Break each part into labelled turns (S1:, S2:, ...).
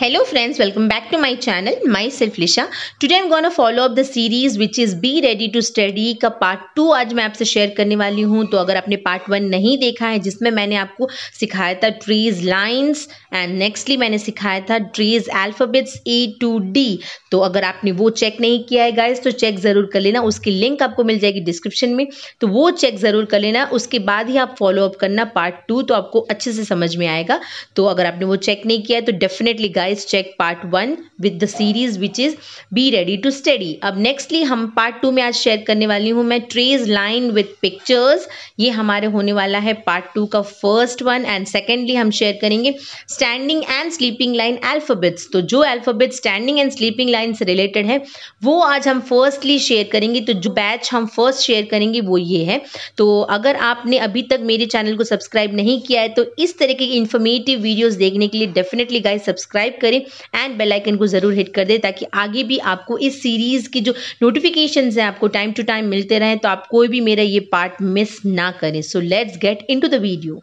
S1: Hello friends, welcome back to my channel, myself Lisha. Today I'm going to follow up the series which is Be Ready to Study का part two आज मैं आपसे share करने वाली हूँ। तो अगर आपने पार्ट वन नहीं देखा है जिसमें मैंने आपको सिखाया था ट्रीज लाइंस एंड नेक्स्टली मैंने सिखाया था trees alphabets A to D तो अगर आपने वो चेक नहीं किया है गाइस तो चेक ज़रूर कर लेना। उसकी लिंक आपको मिल जाएगी डिस्क्रिप्शन में। तो वो चेक ज़रूर कर लेना। उसके बाद ही आप फॉलो अप करना पार्ट टू तो आपको अच्छे से समझ में आएगा। तो अगर आपने वो चेक नहीं किया है तो definitely guys guys check part one with the series which is be ready to study अब नेक्स्टली हम पार्ट टू में आज शेयर करने वाली हूँ मैं ट्रेज लाइन विद पिक्चर्स ये हमारे होने वाला है पार्ट टू का फ़र्स्ट वन एंड सेकेंडली हम शेयर करेंगे standing and sleeping line alphabets तो जो alphabet standing and sleeping line से रिलेटेड है, वो आज हम फर्स्टली शेयर करेंगे. तो जो बैच हम फ़र्स्ट शेयर करेंगे, वो ये है. तो अगर आपने अभी तक मेरे चैनल को सब्सक्राइब नहीं किया है तो इस तरह की इन्फॉर्मेटिव वीडियोस देखने के लिए डेफिनेटली गाइस सब्सक्राइब करें एंड बेल आइकन को ज़रूर हिट कर दें ताकि आगे भी आपको इस सीरीज़ की जो नोटिफिकेशन है आपको टाइम टू टाइम मिलते रहें तो आप कोई भी मेरा ये पार्ट मिस ना करें। So let's get into the video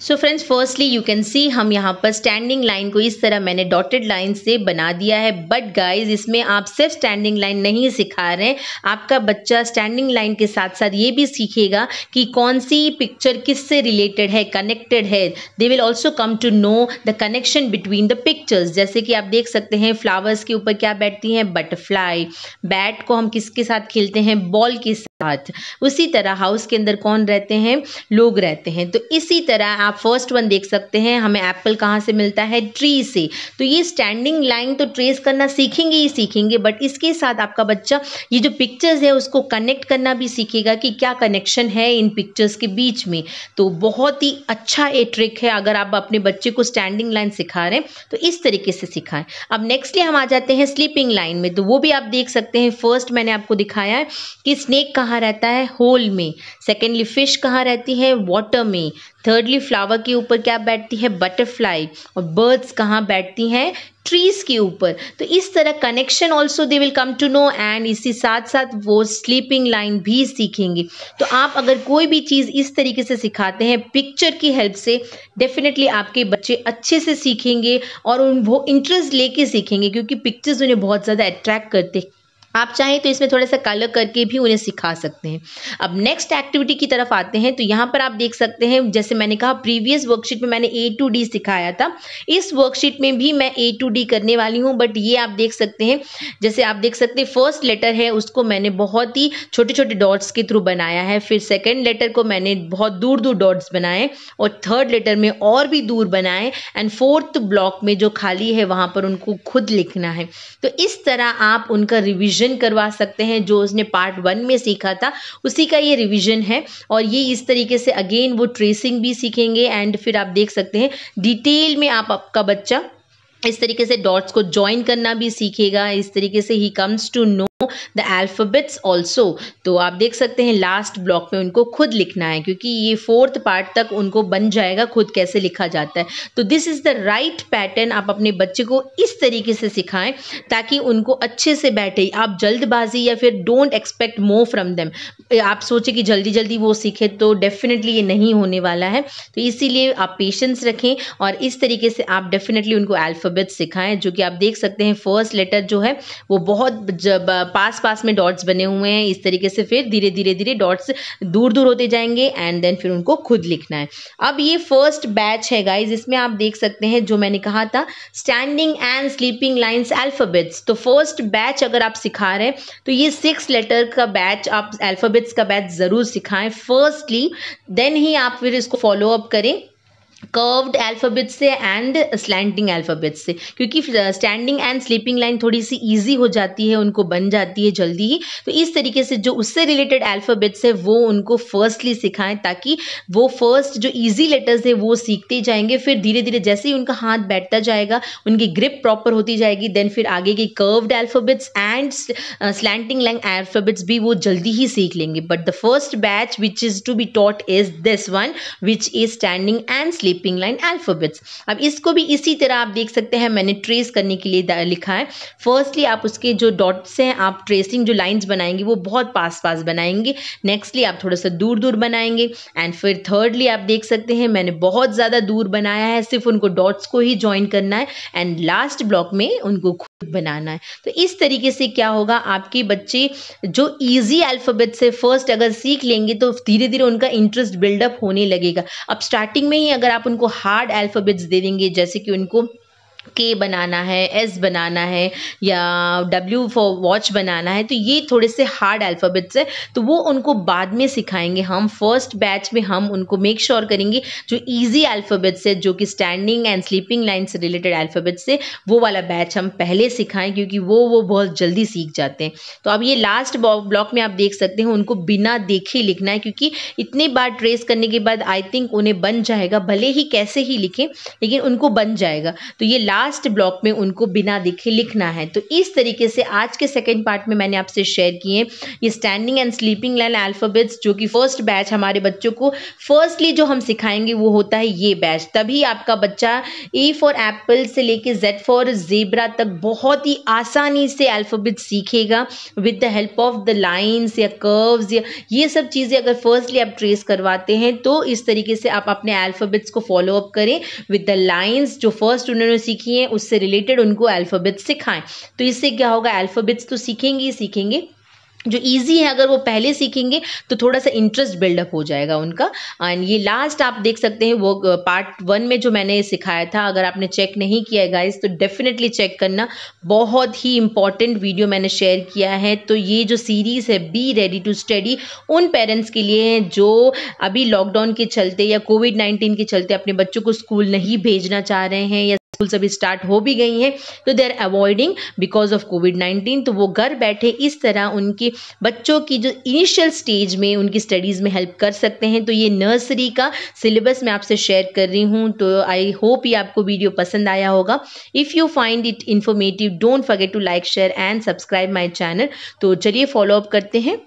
S1: so friends firstly you can see हम यहाँ पर स्टैंडिंग लाइन को इस तरह मैंने डॉटेड लाइन से बना दिया है। बट गाइज़ इसमें आप सिर्फ़ स्टैंडिंग लाइन नहीं सिखा रहे हैं। आपका बच्चा स्टैंडिंग लाइन के साथ साथ ये भी सीखेगा कि कौन सी पिक्चर किससे रिलेटेड है कनेक्टेड है। They will also come to know the connection between the pictures जैसे कि आप देख सकते हैं फ्लावर्स के ऊपर क्या बैठती हैं? बटरफ्लाई बैट को हम किसके साथ खेलते हैं? बॉल के साथ। उसी तरह हाउस के अंदर कौन रहते हैं? लोग रहते हैं। तो इसी तरह आप फ़र्स्ट वन देख सकते हैं, हमें एप्पल कहाँ से मिलता है? ट्री से। तो ये स्टैंडिंग लाइन तो ट्रेस करना सीखेंगे ही सीखेंगे बट इसके साथ आपका बच्चा, ये जो पिक्चर्स है, उसको कनेक्ट करना भी सीखेगा कि क्या कनेक्शन है इन पिक्चर्स के बीच में। तो बहुत ही अच्छा ये ट्रिक है, अगर आप अपने बच्चे को स्टैंडिंग लाइन सिखा रहे हैं तो इस तरीके से सिखाएँ। अब नेक्स्ट नेक्स्टली हम आ जाते हैं स्लीपिंग लाइन में। तो वो भी आप देख सकते हैं फ़र्स्ट मैंने आपको दिखाया है कि स्नेक कहाँ रहता है? होल में। सेकेंडली फ़िश कहाँ रहती है? वाटर में। थर्डली फ्लावर के ऊपर क्या बैठती है? बटरफ्लाई और बर्ड्स कहाँ बैठती हैं? ट्रीज के ऊपर. तो इस तरह connection also they will come to know and इसी साथ साथ वो स्लीपिंग लाइन भी सीखेंगे। तो आप अगर कोई भी चीज़ इस तरीके से सिखाते हैं पिक्चर की हेल्प से डेफिनेटली आपके बच्चे अच्छे से सीखेंगे और उन वो इंटरेस्ट लेके सीखेंगे क्योंकि पिक्चर्स उन्हें बहुत ज़्यादा अट्रैक्ट करते आप चाहें तो इसमें थोड़ा सा कलर करके भी उन्हें सिखा सकते हैं। अब नेक्स्ट एक्टिविटी की तरफ़ आते हैं तो यहाँ पर आप देख सकते हैं, जैसे मैंने कहा प्रीवियस वर्कशीट में मैंने ए टू डी सिखाया था। इस वर्कशीट में भी मैं ए टू डी करने वाली हूँ बट ये आप देख सकते हैं, जैसे आप देख सकते हैं फ़र्स्ट लेटर है, उसको मैंने बहुत ही छोटे छोटे डॉट्स के थ्रू बनाया है। फिर सेकेंड लेटर को मैंने बहुत दूर दूर डॉट्स बनाए और थर्ड लेटर में और भी दूर बनाए एंड फोर्थ ब्लॉक में जो खाली है, वहाँ पर उनको खुद लिखना है। तो इस तरह आप उनका रिविजन रिवीजन करवा सकते हैं, जो उसने पार्ट वन में सीखा था, उसी का ये रिविजन है। और ये इस तरीके से अगेन वो ट्रेसिंग भी सीखेंगे एंड फिर आप देख सकते हैं डिटेल में आप आपका बच्चा इस तरीके से डॉट्स को ज्वाइन करना भी सीखेगा, इस तरीके से ही comes to know the alphabets also तो आप देख सकते हैं लास्ट ब्लॉक में उनको खुद लिखना है, क्योंकि ये फोर्थ पार्ट तक उनको बन जाएगा, खुद कैसे लिखा जाता है। तो this is the right pattern आप अपने बच्चे को इस तरीके से सिखाएँ, ताकि उनको अच्छे से बैठे। आप जल्दबाजी या फिर don't expect more from them आप सोचे कि जल्दी जल्दी वो सीखे तो डेफिनेटली ये नहीं होने वाला है। तो इसीलिए आप पेशेंस रखें और इस तरीके से आप डेफिनेटली उनको अल्फ़ाबेट सिखाएँ, जो कि आप देख सकते हैं फ़र्स्ट लेटर जो है, वो बहुत पास पास में डॉट्स बने हुए हैं। इस तरीके से फिर धीरे धीरे धीरे डॉट्स दूर दूर होते जाएँगे एंड देन फिर उनको खुद लिखना है। अब ये फ़र्स्ट बैच है गाइज़ इसमें आप देख सकते हैं जो मैंने कहा था standing and sleeping lines alphabets तो फ़र्स्ट बैच अगर आप सिखा रहे हैं तो ये सिक्स लेटर का बैच आप अल्फ़ाबेट्स का बैच ज़रूर सिखाएँ। फर्स्टली देन ही आप फिर इसको फॉलो अप करें। कर्व्ड अल्फ़ाबेट से एंड स्लैंटिंग अल्फ़ाबेट से, क्योंकि स्टैंडिंग एंड स्लीपिंग लाइन थोड़ी सी इजी हो जाती है, उनको बन जाती है जल्दी ही। तो इस तरीके से जो उससे रिलेटेड अल्फ़ाबेट्स है, वो उनको फर्स्टली सिखाएँ, ताकि वो फ़र्स्ट जो इजी लेटर्स है, वो सीखते जाएँगे। फिर धीरे धीरे जैसे ही उनका हाथ बैठता जाएगा, उनकी ग्रिप प्रॉपर होती जाएगी देन फिर आगे के curved alphabets and slanting line alphabets भी वो जल्दी ही सीख लेंगे। But the first batch which is to be taught is this one which is standing and sleeping sleeping line alphabets अब इसको भी इसी तरह आप देख सकते हैं, मैंने ट्रेस करने के लिए लिखा है। फर्स्टली आप उसके जो डॉट्स हैं, आप ट्रेसिंग जो लाइंस बनाएँगे, वो बहुत पास पास बनाएँगे। नेक्स्टली आप थोड़ा सा दूर दूर बनाएँगे। एंड फिर थर्डली आप देख सकते हैं, मैंने बहुत ज़्यादा दूर बनाया है, सिर्फ़ उनको डॉट्स को ही ज्वाइन करना है। एंड लास्ट ब्लॉक में उनको खुद बनाना है। तो इस तरीके से क्या होगा, आपके बच्चे जो ईजी अल्फ़ाबेट से फ़र्स्ट अगर सीख लेंगे तो धीरे धीरे उनका इंटरेस्ट बिल्डअप होने लगेगा। अब स्टार्टिंग में ही अगर आप उनको हार्ड अल्फ़ाबेट्स दे देंगे जैसे कि उनको के बनाना है एस बनाना है या डब्ल्यू फॉर वॉच बनाना है तो ये थोड़े से हार्ड अल्फ़ाबेट्स है। तो वो उनको बाद में सिखाएँगे हम। फ़र्स्ट बैच में हम उनको मेक श्योर sure करेंगे जो इजी अल्फ़ाबेट्स है, जो कि स्टैंडिंग एंड स्लीपिंग लाइन से रिलेटेड अल्फ़ाबेट्स है, वो वाला बैच हम पहले सिखाएँ क्योंकि वो वो बहुत जल्दी सीख जाते हैं। तो अब ये लास्ट ब्लॉक में आप देख सकते हैं, उनको बिना देखे लिखना है क्योंकि इतने बार ट्रेस करने के बाद आई थिंक उन्हें बन जाएगा, भले ही कैसे ही लिखें, लेकिन उनको बन जाएगा। तो ये लास्ट लास्ट ब्लॉक में उनको बिना देखे लिखना है। तो इस तरीके से आज के सेकेंड पार्ट में मैंने आपसे शेयर किए ये standing and sleeping line alphabets जो कि फ़र्स्ट बैच हमारे बच्चों को फर्स्टली जो हम सिखाएँगे, वो होता है ये बैच तभी आपका बच्चा ए फॉर एप्पल से लेके जेड फॉर जेबरा तक बहुत ही आसानी से अल्फ़ाबेट सीखेगा। With the help of the lines या कर्व्स या ये सब चीज़ें अगर फर्स्टली आप ट्रेस करवाते हैं तो इस तरीके से आप अपने अल्फ़ाबेट्स को फॉलो अप करें। विद द लाइन्स जो फ़र्स्ट उन्होंने सीखी सीखी हैं उससे रिलेटेड उनको अल्फ़ाबेट्स सिखाएँ। तो इससे क्या होगा? अल्फ़ाबेट्स तो सीखेंगे ही सीखेंगे। जो इजी है, अगर वो पहले सीखेंगे तो थोड़ा सा इंटरेस्ट बिल्डअप हो जाएगा उनका। एंड ये लास्ट आप देख सकते हैं, वो पार्ट वन में जो मैंने सिखाया था, अगर आपने चेक नहीं किया है गाइस तो डेफिनेटली चेक करना। बहुत ही इंपॉर्टेंट वीडियो मैंने शेयर किया है। तो ये जो सीरीज़ है बी रेडी टू स्टडी उन पेरेंट्स के लिए जो अभी लॉकडाउन के चलते या कोविड नाइन्टीन के चलते अपने बच्चों को स्कूल नहीं भेजना चाह रहे हैं या स्कूल्स अभी स्टार्ट हो भी गई हैं तो they are avoiding because of Covid nineteen तो वो घर बैठे इस तरह उनके बच्चों की जो इनिशियल स्टेज में उनकी स्टडीज़ में हेल्प कर सकते हैं तो ये नर्सरी का सिलेबस मैं आपसे शेयर कर रही हूँ तो आई होप ये आपको वीडियो पसंद आया होगा। If you find it informative don't forget to like share and subscribe my channel तो चलिए फॉलो अप करते हैं।